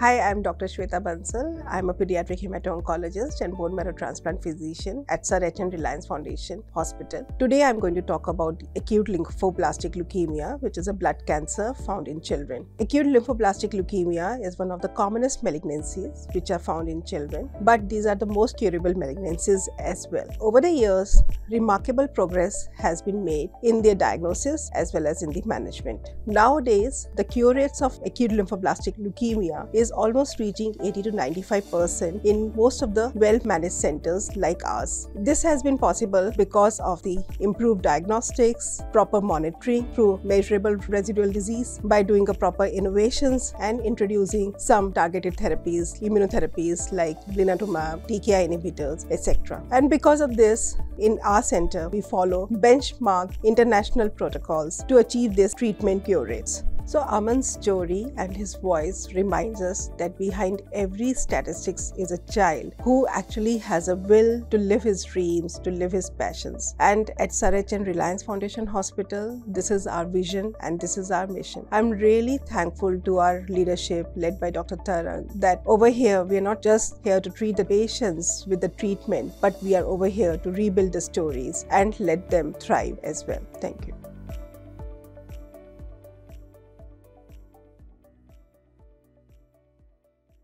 Hi, I'm Dr. Shweta Bansal. I'm a pediatric hemato-oncologist and bone marrow transplant physician at Sir H.N. Reliance Foundation Hospital. Today, I'm going to talk about acute lymphoblastic leukemia, which is a blood cancer found in children. Acute lymphoblastic leukemia is one of the commonest malignancies which are found in children, but these are the most curable malignancies as well. Over the years, remarkable progress has been made in their diagnosis as well as in the management. Nowadays, the cure rates of acute lymphoblastic leukemia is is almost reaching 80 to 95% in most of the well managed centers like ours. This has been possible because of the improved diagnostics, proper monitoring through measurable residual disease by doing a proper innovations and introducing some targeted therapies, immunotherapies like blinatumomab, TKI inhibitors, etc. And because of this, in our center, we follow benchmark international protocols to achieve this treatment cure rates. So Aman's story and his voice reminds us that behind every statistics is a child who actually has a will to live his dreams, to live his passions. And at Sir H.N. Reliance Foundation Hospital, this is our vision and this is our mission. I'm really thankful to our leadership led by Dr. Tarang that over here we are not just here to treat the patients with the treatment, but we are over here to rebuild the stories and let them thrive as well. Thank you.